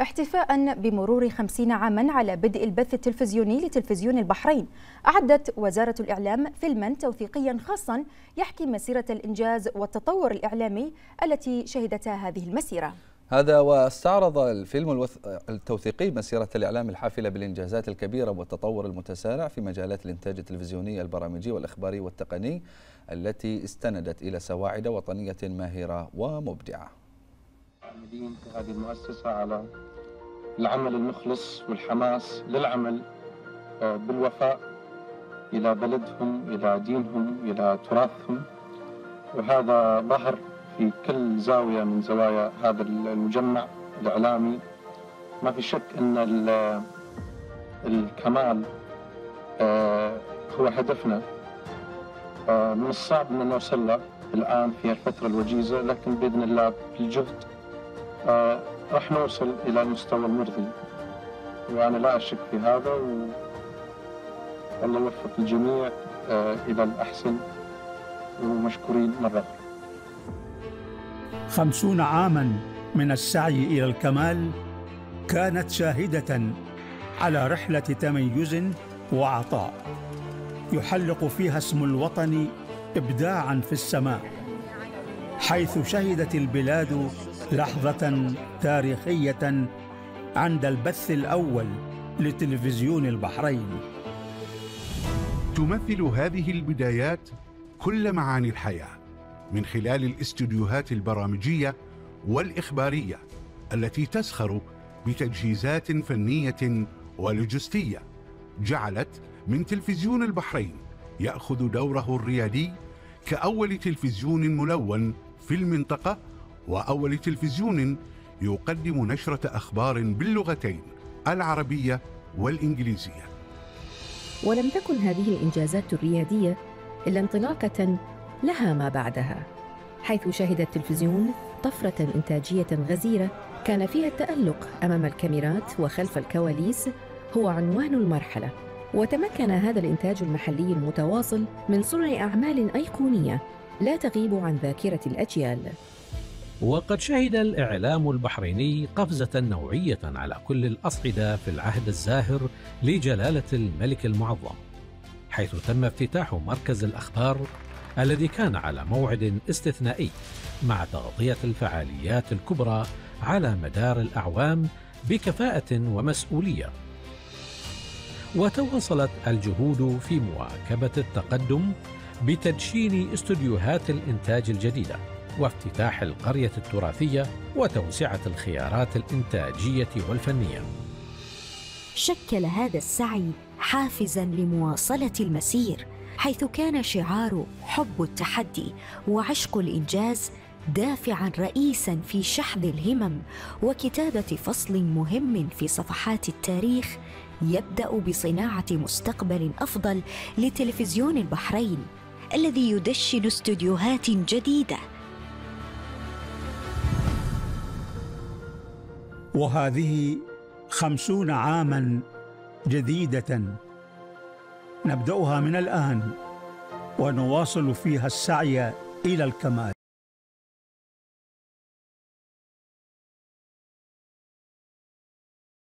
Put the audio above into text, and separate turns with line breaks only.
احتفاء بمرور خمسين عاما على بدء البث التلفزيوني لتلفزيون البحرين. أعدت وزارة الإعلام فيلما توثيقيا خاصا يحكي مسيرة الإنجاز والتطور الإعلامي التي شهدتها هذه المسيرة.
هذا واستعرض الفيلم التوثيقي مسيرة الإعلام الحافلة بالإنجازات الكبيرة والتطور المتسارع في مجالات الإنتاج التلفزيوني البرامجي والإخباري والتقني التي استندت إلى سواعد وطنية ماهرة ومبدعة.
العاملين في هذه المؤسسة على العمل المخلص والحماس للعمل آه، بالوفاء إلى بلدهم إلى دينهم إلى تراثهم. وهذا ظهر في كل زاوية من زوايا هذا المجمع الإعلامي. ما في شك أن الكمال آه، هو هدفنا. آه، من الصعب أن نوصل له الآن في الفترة الوجيزة لكن بإذن الله بالجهد راح نوصل إلى المستوى المرضي. وأنا لا أشك في هذا و... والله يوفق الجميع آه، إلى الأحسن. ومشكورين مرة. أخرى
خمسون عاما من السعي إلى الكمال كانت شاهدة على رحلة تميز وعطاء يحلق فيها اسم الوطن إبداعا في السماء حيث شهدت البلاد لحظة تاريخية عند البث الأول لتلفزيون البحرين.
تمثل هذه البدايات كل معاني الحياة من خلال الاستديوهات البرامجية والإخبارية التي تسخر بتجهيزات فنية ولوجستية جعلت من تلفزيون البحرين يأخذ دوره الريادي كأول تلفزيون ملون في المنطقة وأول تلفزيون يقدم نشرة أخبار باللغتين العربية والإنجليزية.
ولم تكن هذه الإنجازات الريادية إلا انطلاقة لها ما بعدها حيث شهد التلفزيون طفرة إنتاجية غزيرة كان فيها التألق أمام الكاميرات وخلف الكواليس هو عنوان المرحلة. وتمكن هذا الإنتاج المحلي المتواصل من صنع أعمال أيقونية لا تغيب عن ذاكرة الأجيال.
وقد شهد الإعلام البحريني قفزة نوعية على كل الأصعدة في العهد الزاهر لجلالة الملك المعظم حيث تم افتتاح مركز الأخبار الذي كان على موعد استثنائي مع تغطية الفعاليات الكبرى على مدار الأعوام بكفاءة ومسؤولية. وتواصلت الجهود في مواكبة التقدم بتدشين استوديوهات الإنتاج الجديدة. وافتتاح القرية التراثية وتوسعة الخيارات الإنتاجية والفنية.
شكل هذا السعي حافزا لمواصلة المسير حيث كان شعار حب التحدي وعشق الإنجاز دافعا رئيسا في شحذ الهمم وكتابة فصل مهم في صفحات التاريخ يبدأ بصناعة مستقبل أفضل لتلفزيون البحرين الذي يدشن استوديوهات جديدة
وهذه خمسون عاما جديدة. نبدأها من الآن ونواصل فيها السعي إلى الكمال.